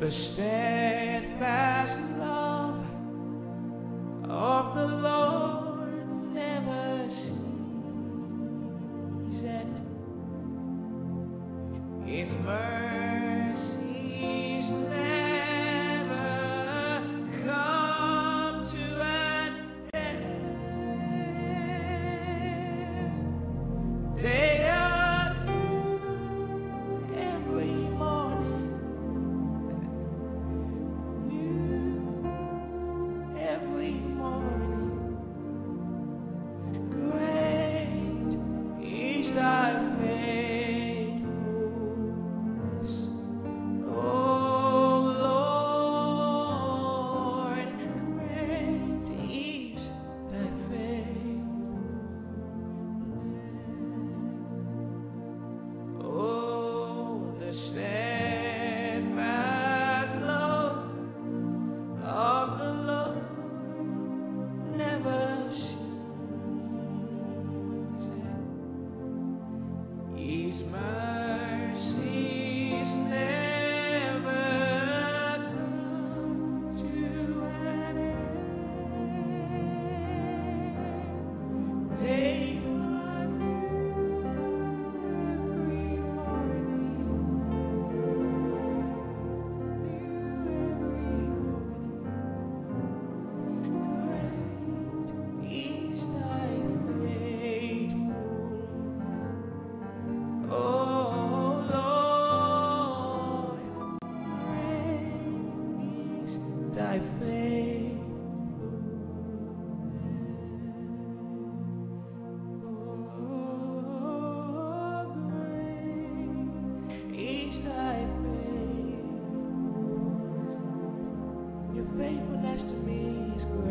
the steadfast love of the Lord never ceases. His mercies Oh, the steadfast love of the Lord never ceases. His mercies thy faithfulness. Great is thy faithfulness. Your faithfulness to me is great